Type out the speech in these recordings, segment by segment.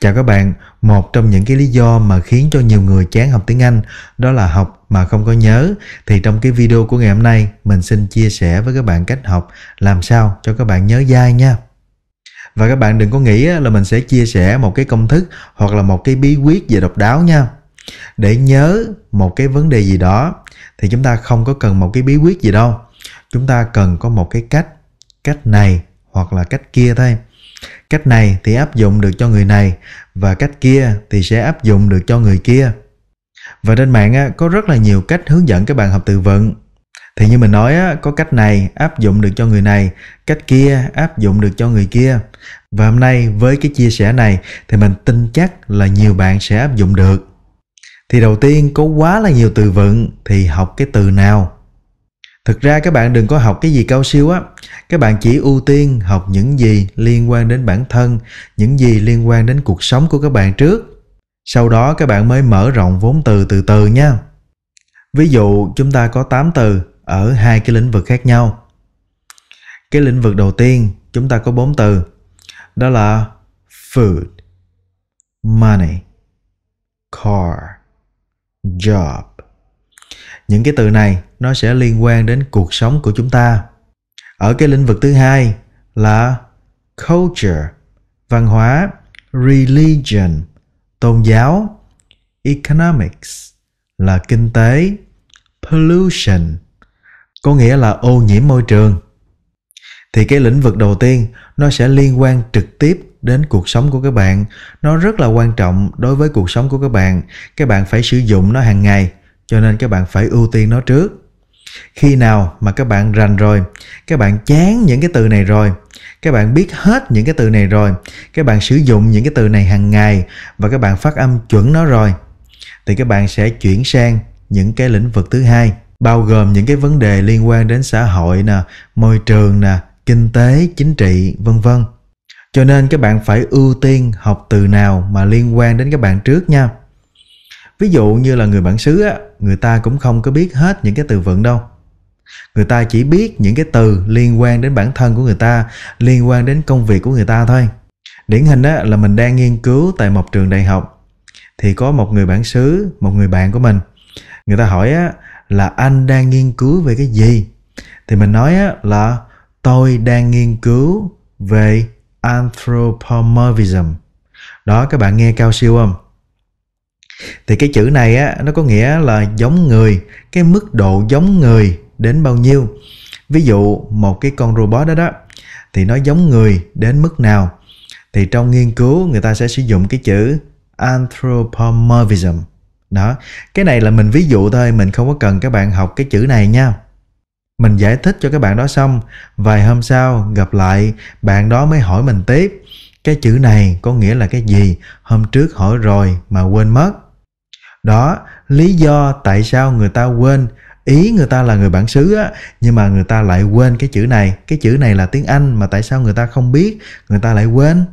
Chào các bạn, một trong những cái lý do mà khiến cho nhiều người chán học tiếng Anh đó là học mà không có nhớ. Thì trong cái video của ngày hôm nay mình xin chia sẻ với các bạn cách học làm sao cho các bạn nhớ dai nha. Và các bạn đừng có nghĩ là mình sẽ chia sẻ một cái công thức hoặc là một cái bí quyết về độc đáo nha. Để nhớ một cái vấn đề gì đó thì chúng ta không có cần một cái bí quyết gì đâu. Chúng ta cần có một cái cách, cách này hoặc là cách kia thôi cách này thì áp dụng được cho người này và cách kia thì sẽ áp dụng được cho người kia. Và trên mạng á, có rất là nhiều cách hướng dẫn các bạn học từ vựng. Thì như mình nói á, có cách này áp dụng được cho người này cách kia áp dụng được cho người kia. Và hôm nay với cái chia sẻ này thì mình tin chắc là nhiều bạn sẽ áp dụng được. Thì đầu tiên có quá là nhiều từ vựng thì học cái từ nào? Thực ra các bạn đừng có học cái gì cao siêu á. Các bạn chỉ ưu tiên học những gì liên quan đến bản thân, những gì liên quan đến cuộc sống của các bạn trước. Sau đó các bạn mới mở rộng vốn từ từ từ nha. Ví dụ chúng ta có 8 từ ở hai cái lĩnh vực khác nhau. Cái lĩnh vực đầu tiên chúng ta có bốn từ. Đó là food, money, car, job những cái từ này, nó sẽ liên quan đến cuộc sống của chúng ta. Ở cái lĩnh vực thứ hai là culture, văn hóa, religion, tôn giáo, economics, là kinh tế, pollution, có nghĩa là ô nhiễm môi trường. Thì cái lĩnh vực đầu tiên, nó sẽ liên quan trực tiếp đến cuộc sống của các bạn. Nó rất là quan trọng đối với cuộc sống của các bạn. Các bạn phải sử dụng nó hàng ngày cho nên các bạn phải ưu tiên nó trước. Khi nào mà các bạn rành rồi, các bạn chán những cái từ này rồi, các bạn biết hết những cái từ này rồi, các bạn sử dụng những cái từ này hàng ngày và các bạn phát âm chuẩn nó rồi, thì các bạn sẽ chuyển sang những cái lĩnh vực thứ hai, bao gồm những cái vấn đề liên quan đến xã hội nè, môi trường nè, kinh tế, chính trị, vân vân. Cho nên các bạn phải ưu tiên học từ nào mà liên quan đến các bạn trước nha ví dụ như là người bản xứ á, người ta cũng không có biết hết những cái từ vựng đâu. Người ta chỉ biết những cái từ liên quan đến bản thân của người ta, liên quan đến công việc của người ta thôi. Điển hình á, là mình đang nghiên cứu tại một trường đại học, thì có một người bản xứ, một người bạn của mình. Người ta hỏi á, là anh đang nghiên cứu về cái gì? Thì mình nói á, là tôi đang nghiên cứu về anthropomorphism. Đó, các bạn nghe cao siêu không? Thì cái chữ này á, nó có nghĩa là giống người. Cái mức độ giống người đến bao nhiêu? Ví dụ, một cái con robot đó đó, thì nó giống người đến mức nào? Thì trong nghiên cứu, người ta sẽ sử dụng cái chữ anthropomorphism. Đó, cái này là mình ví dụ thôi, mình không có cần các bạn học cái chữ này nha. Mình giải thích cho các bạn đó xong, vài hôm sau gặp lại, bạn đó mới hỏi mình tiếp, cái chữ này có nghĩa là cái gì? Hôm trước hỏi rồi mà quên mất đó, lý do tại sao người ta quên, ý người ta là người bản xứ á, nhưng mà người ta lại quên cái chữ này. Cái chữ này là tiếng anh mà tại sao người ta không biết, người ta lại quên?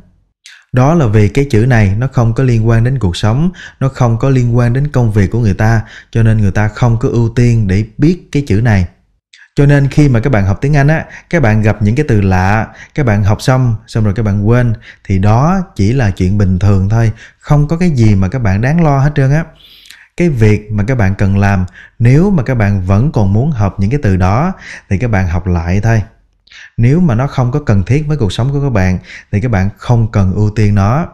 Đó là vì cái chữ này nó không có liên quan đến cuộc sống, nó không có liên quan đến công việc của người ta, cho nên người ta không có ưu tiên để biết cái chữ này. Cho nên khi mà các bạn học tiếng anh á, các bạn gặp những cái từ lạ, các bạn học xong xong rồi các bạn quên, thì đó chỉ là chuyện bình thường thôi, không có cái gì mà các bạn đáng lo hết trơn á cái việc mà các bạn cần làm, nếu mà các bạn vẫn còn muốn học những cái từ đó, thì các bạn học lại thôi. Nếu mà nó không có cần thiết với cuộc sống của các bạn, thì các bạn không cần ưu tiên nó.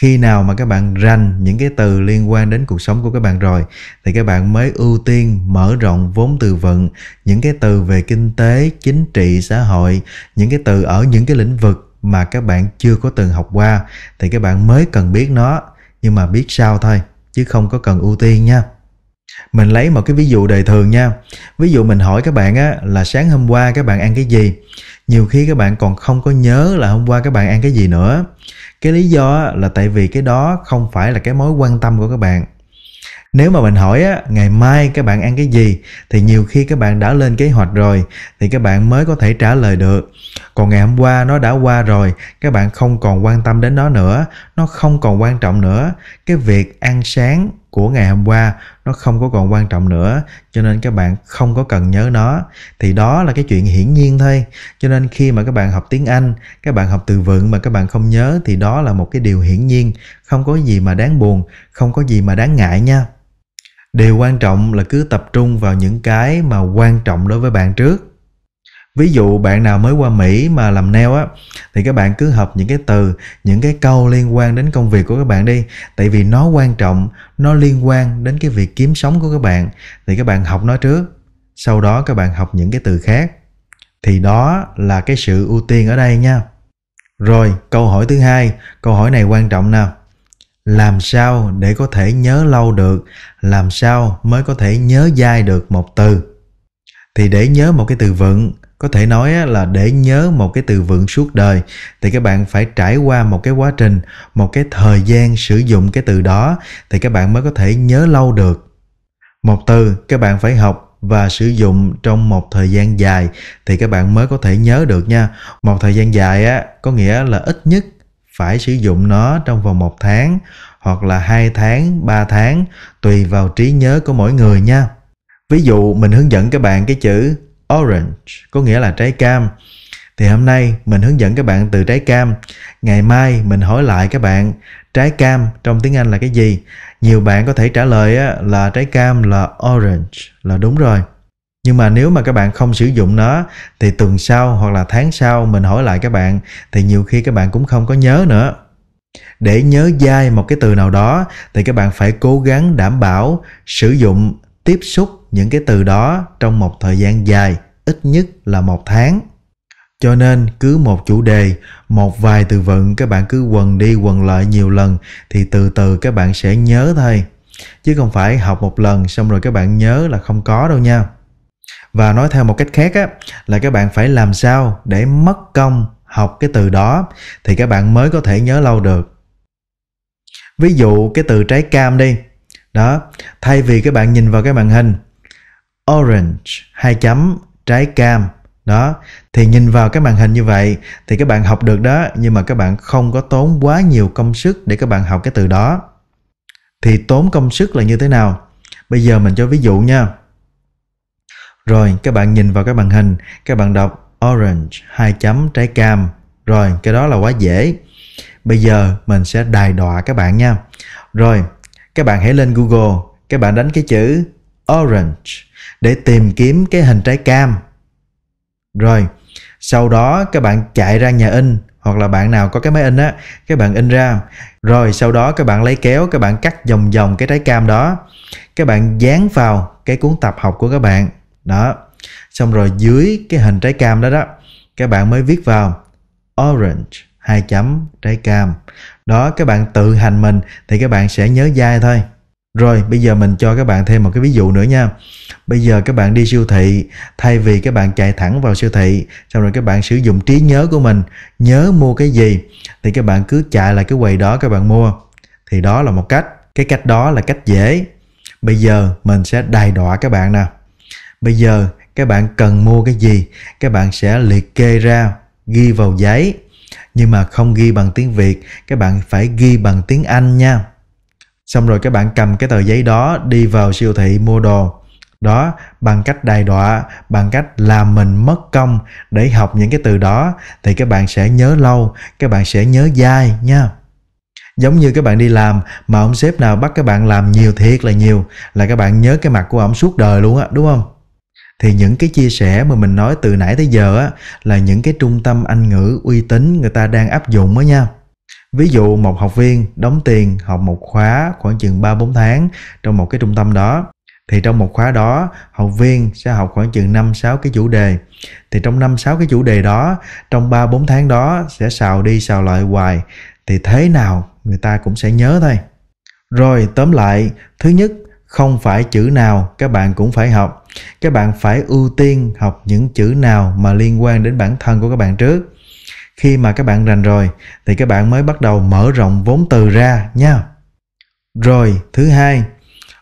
Khi nào mà các bạn rành những cái từ liên quan đến cuộc sống của các bạn rồi, thì các bạn mới ưu tiên mở rộng vốn từ vựng, những cái từ về kinh tế, chính trị, xã hội, những cái từ ở những cái lĩnh vực mà các bạn chưa có từng học qua, thì các bạn mới cần biết nó. Nhưng mà biết sao thôi chứ không có cần ưu tiên nha. Mình lấy một cái ví dụ đời thường nha. Ví dụ mình hỏi các bạn á, là sáng hôm qua các bạn ăn cái gì? Nhiều khi các bạn còn không có nhớ là hôm qua các bạn ăn cái gì nữa. Cái lý do là tại vì cái đó không phải là cái mối quan tâm của các bạn nếu mà mình hỏi á, ngày mai các bạn ăn cái gì thì nhiều khi các bạn đã lên kế hoạch rồi thì các bạn mới có thể trả lời được. Còn ngày hôm qua nó đã qua rồi các bạn không còn quan tâm đến nó nữa nó không còn quan trọng nữa. Cái việc ăn sáng của ngày hôm qua nó không có còn quan trọng nữa cho nên các bạn không có cần nhớ nó. Thì đó là cái chuyện hiển nhiên thôi. Cho nên khi mà các bạn học tiếng anh các bạn học từ vựng mà các bạn không nhớ thì đó là một cái điều hiển nhiên. Không có gì mà đáng buồn không có gì mà đáng ngại nha điều quan trọng là cứ tập trung vào những cái mà quan trọng đối với bạn trước. Ví dụ bạn nào mới qua mỹ mà làm neo á, thì các bạn cứ học những cái từ, những cái câu liên quan đến công việc của các bạn đi. Tại vì nó quan trọng, nó liên quan đến cái việc kiếm sống của các bạn, thì các bạn học nó trước. Sau đó các bạn học những cái từ khác. Thì đó là cái sự ưu tiên ở đây nha. Rồi, câu hỏi thứ hai. Câu hỏi này quan trọng nào? Làm sao để có thể nhớ lâu được? Làm sao mới có thể nhớ dai được một từ? Thì để nhớ một cái từ vựng, có thể nói là để nhớ một cái từ vựng suốt đời, thì các bạn phải trải qua một cái quá trình, một cái thời gian sử dụng cái từ đó, thì các bạn mới có thể nhớ lâu được. Một từ các bạn phải học và sử dụng trong một thời gian dài, thì các bạn mới có thể nhớ được nha. Một thời gian dài á, có nghĩa là ít nhất phải sử dụng nó trong vòng một tháng hoặc là hai tháng, ba tháng, tùy vào trí nhớ của mỗi người nha. Ví dụ, mình hướng dẫn các bạn cái chữ orange, có nghĩa là trái cam. Thì hôm nay mình hướng dẫn các bạn từ trái cam. Ngày mai mình hỏi lại các bạn, trái cam trong tiếng anh là cái gì? Nhiều bạn có thể trả lời là trái cam là orange, là đúng rồi nhưng mà nếu mà các bạn không sử dụng nó, thì tuần sau hoặc là tháng sau mình hỏi lại các bạn, thì nhiều khi các bạn cũng không có nhớ nữa. Để nhớ dai một cái từ nào đó, thì các bạn phải cố gắng đảm bảo sử dụng, tiếp xúc những cái từ đó trong một thời gian dài, ít nhất là một tháng. Cho nên cứ một chủ đề, một vài từ vựng, các bạn cứ quần đi quần lại nhiều lần, thì từ từ các bạn sẽ nhớ thôi. Chứ không phải học một lần xong rồi các bạn nhớ là không có đâu nha và nói theo một cách khác á, là các bạn phải làm sao để mất công học cái từ đó thì các bạn mới có thể nhớ lâu được. Ví dụ cái từ trái cam đi. Đó, thay vì các bạn nhìn vào cái màn hình, orange, hai chấm, trái cam, đó, thì nhìn vào cái màn hình như vậy thì các bạn học được đó, nhưng mà các bạn không có tốn quá nhiều công sức để các bạn học cái từ đó. Thì tốn công sức là như thế nào? Bây giờ mình cho ví dụ nha rồi, các bạn nhìn vào cái màn hình. Các bạn đọc orange, hai chấm, trái cam. Rồi, cái đó là quá dễ. Bây giờ mình sẽ đài đọa các bạn nha. Rồi, các bạn hãy lên google. Các bạn đánh cái chữ orange để tìm kiếm cái hình trái cam. Rồi, sau đó các bạn chạy ra nhà in, hoặc là bạn nào có cái máy in á, các bạn in ra. Rồi, sau đó các bạn lấy kéo, các bạn cắt vòng vòng cái trái cam đó. Các bạn dán vào cái cuốn tập học của các bạn đó xong rồi dưới cái hình trái cam đó đó các bạn mới viết vào orange hai chấm trái cam đó các bạn tự hành mình thì các bạn sẽ nhớ dai thôi rồi bây giờ mình cho các bạn thêm một cái ví dụ nữa nha bây giờ các bạn đi siêu thị thay vì các bạn chạy thẳng vào siêu thị xong rồi các bạn sử dụng trí nhớ của mình nhớ mua cái gì thì các bạn cứ chạy lại cái quầy đó các bạn mua thì đó là một cách cái cách đó là cách dễ bây giờ mình sẽ đài đọa các bạn nè bây giờ, các bạn cần mua cái gì, các bạn sẽ liệt kê ra, ghi vào giấy. Nhưng mà không ghi bằng tiếng việt, các bạn phải ghi bằng tiếng anh nha. Xong rồi các bạn cầm cái tờ giấy đó đi vào siêu thị mua đồ. Đó, bằng cách đài đọa, bằng cách làm mình mất công để học những cái từ đó, thì các bạn sẽ nhớ lâu, các bạn sẽ nhớ dai nha. Giống như các bạn đi làm mà ông sếp nào bắt các bạn làm nhiều thiệt là nhiều, là các bạn nhớ cái mặt của ông suốt đời luôn á, đúng không? Thì những cái chia sẻ mà mình nói từ nãy tới giờ á, là những cái trung tâm anh ngữ uy tín người ta đang áp dụng đó nha. Ví dụ một học viên đóng tiền học một khóa khoảng chừng 3-4 tháng trong một cái trung tâm đó, thì trong một khóa đó học viên sẽ học khoảng chừng 5-6 cái chủ đề. Thì trong 5-6 cái chủ đề đó, trong 3-4 tháng đó sẽ xào đi xào lại hoài, thì thế nào người ta cũng sẽ nhớ thôi. Rồi tóm lại, thứ nhất không phải chữ nào, các bạn cũng phải học. Các bạn phải ưu tiên học những chữ nào mà liên quan đến bản thân của các bạn trước. Khi mà các bạn rành rồi, thì các bạn mới bắt đầu mở rộng vốn từ ra nha. Rồi, thứ hai,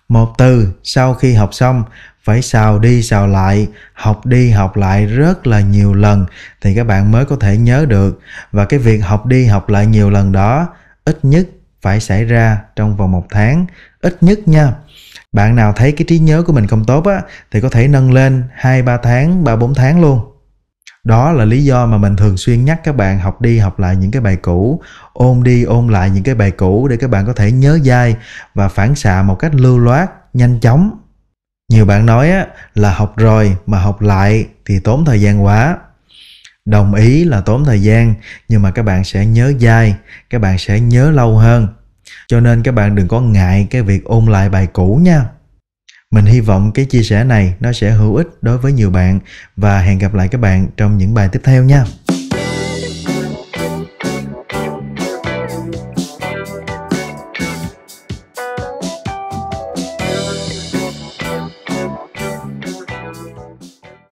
một từ sau khi học xong, phải xào đi xào lại, học đi học lại rất là nhiều lần thì các bạn mới có thể nhớ được. Và cái việc học đi học lại nhiều lần đó, ít nhất phải xảy ra trong vòng một tháng, ít nhất nha bạn nào thấy cái trí nhớ của mình không tốt á thì có thể nâng lên 2 3 tháng, 3 4 tháng luôn. Đó là lý do mà mình thường xuyên nhắc các bạn học đi học lại những cái bài cũ, ôn đi ôn lại những cái bài cũ để các bạn có thể nhớ dai và phản xạ một cách lưu loát, nhanh chóng. Nhiều bạn nói á, là học rồi mà học lại thì tốn thời gian quá. Đồng ý là tốn thời gian nhưng mà các bạn sẽ nhớ dai, các bạn sẽ nhớ lâu hơn cho nên các bạn đừng có ngại cái việc ôn lại bài cũ nha. Mình hy vọng cái chia sẻ này nó sẽ hữu ích đối với nhiều bạn và hẹn gặp lại các bạn trong những bài tiếp theo nha.